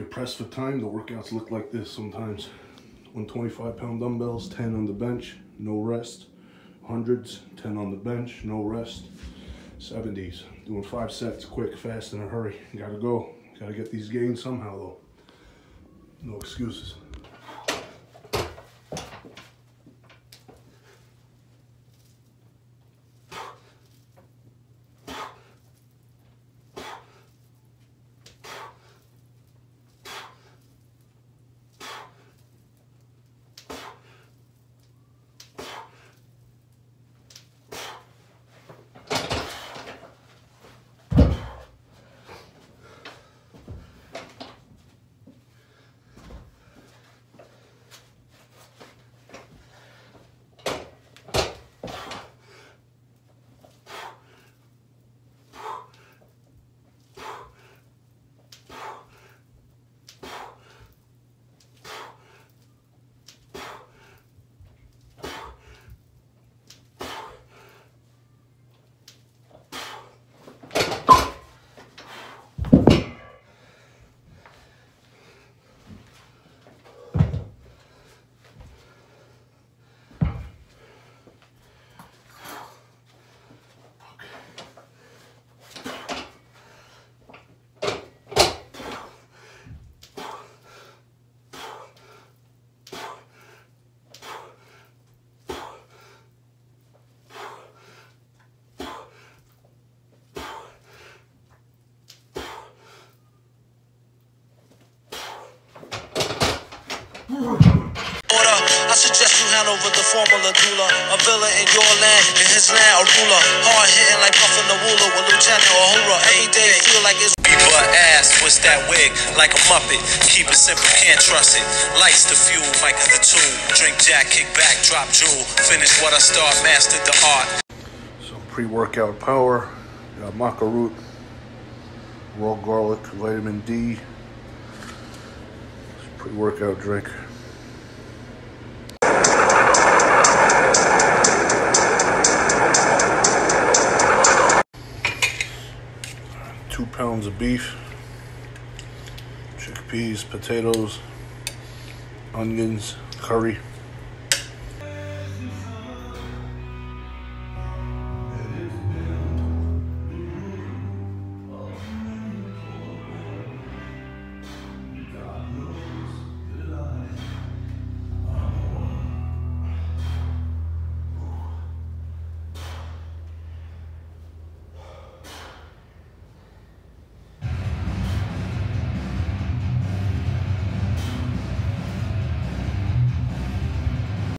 you're pressed for time, the workouts look like this sometimes. 125 pound dumbbells, 10 on the bench, no rest. Hundreds, 10 on the bench, no rest. 70s, doing five sets, quick, fast, in a hurry. Gotta go. Gotta get these gains somehow though. No excuses. Order. I suggest you hand over the formula doula. A villain in your land, and his land a ruler. Hard hitting like puffin' the ruler with Lieutenant Uhura. Every day feel like it's me butt ass. Twist that wig like a muppet. Keep it simple, can't trust it. Lights the fuel, Mike is the tool. Drink Jack, kick back, drop jewel. Finish what I start, mastered the art. Some pre-workout power. Got maca root, raw garlic, vitamin D. Pre-workout drink. Two pounds of beef, chickpeas, potatoes, onions, curry.